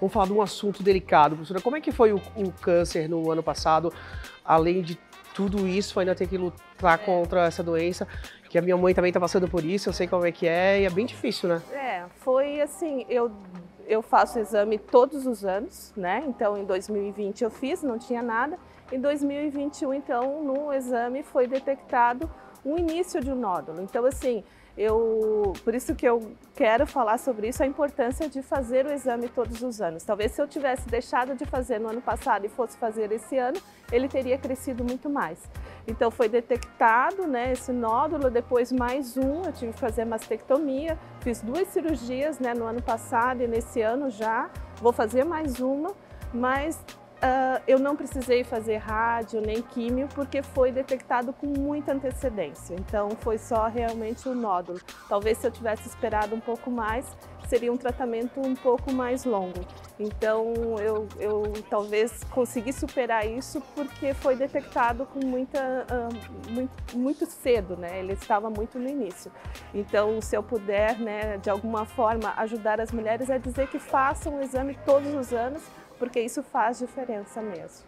Vamos falar de um assunto delicado, professora. Como é que foi o, o câncer no ano passado? Além de tudo isso, ainda tem que lutar contra essa doença, que a minha mãe também está passando por isso, eu sei como é que é, e é bem difícil, né? É, foi assim, eu, eu faço exame todos os anos, né? Então, em 2020 eu fiz, não tinha nada. Em 2021, então, no exame foi detectado o início de um nódulo. Então, assim, eu, por isso que eu quero falar sobre isso, a importância de fazer o exame todos os anos. Talvez se eu tivesse deixado de fazer no ano passado e fosse fazer esse ano, ele teria crescido muito mais. Então foi detectado né, esse nódulo, depois mais um, eu tive que fazer mastectomia, fiz duas cirurgias né, no ano passado e nesse ano já, vou fazer mais uma, mas Uh, eu não precisei fazer rádio nem químio porque foi detectado com muita antecedência. Então foi só realmente o nódulo. Talvez se eu tivesse esperado um pouco mais, seria um tratamento um pouco mais longo. Então eu, eu talvez consegui superar isso porque foi detectado com muita, uh, muito, muito, cedo, né? Ele estava muito no início. Então se eu puder, né, de alguma forma ajudar as mulheres a dizer que façam o exame todos os anos porque isso faz diferença mesmo.